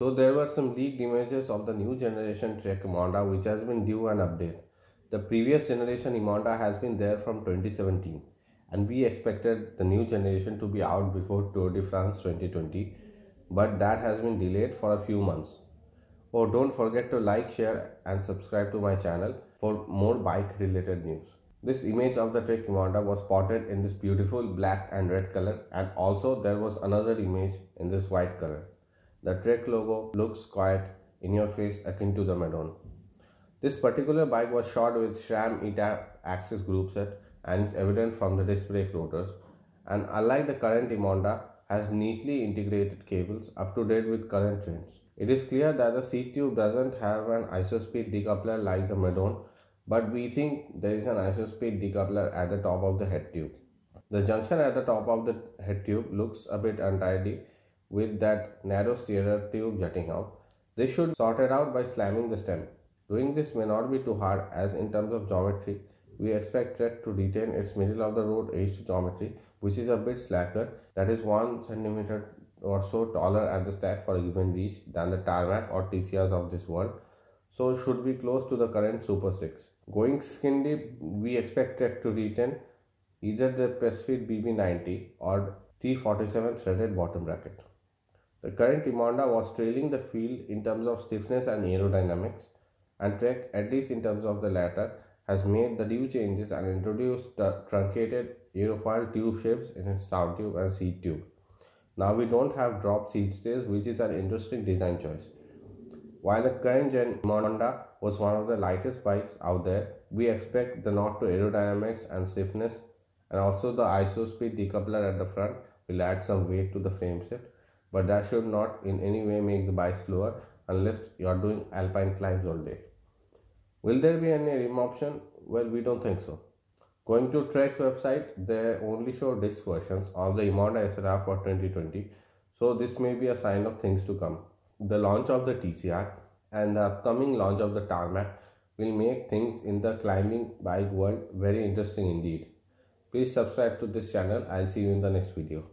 So there were some leaked images of the new generation Trek Emonda which has been due an update. The previous generation Emonda has been there from 2017 and we expected the new generation to be out before Tour de France 2020 but that has been delayed for a few months. Oh don't forget to like, share and subscribe to my channel for more bike related news. This image of the Trek Emonda was spotted in this beautiful black and red color and also there was another image in this white color. The Trek logo looks quite in your face akin to the Madone. This particular bike was shot with SRAM ETAP AXS group set and is evident from the disc brake rotors and unlike the current Emonda has neatly integrated cables up to date with current trends. It is clear that the seat tube doesn't have an isospeed decoupler like the Madone but we think there is an isospeed decoupler at the top of the head tube. The junction at the top of the head tube looks a bit untidy with that narrow steerer tube jutting out. This should sort it out by slamming the stem. Doing this may not be too hard as in terms of geometry, we expect Trek to retain its middle of the road edge geometry which is a bit slacker that is 1 cm or so taller at the stack for a given reach than the tarmac or TCRs of this world so should be close to the current Super 6. Going skin deep, we expect Trek to retain either the Pressfit BB90 or T47 threaded bottom bracket. The current Emonda was trailing the field in terms of stiffness and aerodynamics and Trek, at least in terms of the latter, has made the due changes and introduced the truncated aerofoil tube shapes in its down tube and seat tube. Now we don't have drop seat stays which is an interesting design choice. While the current gen Emonda was one of the lightest bikes out there, we expect the nod to aerodynamics and stiffness and also the ISO speed decoupler at the front will add some weight to the frame set but that should not in any way make the bike slower unless you are doing alpine climbs all day. Will there be any rim option? Well, we don't think so. Going to Trek's website, they only show disc versions of the Emonda SLR for 2020, so this may be a sign of things to come. The launch of the TCR and the upcoming launch of the Tarmac will make things in the climbing bike world very interesting indeed. Please subscribe to this channel. I'll see you in the next video.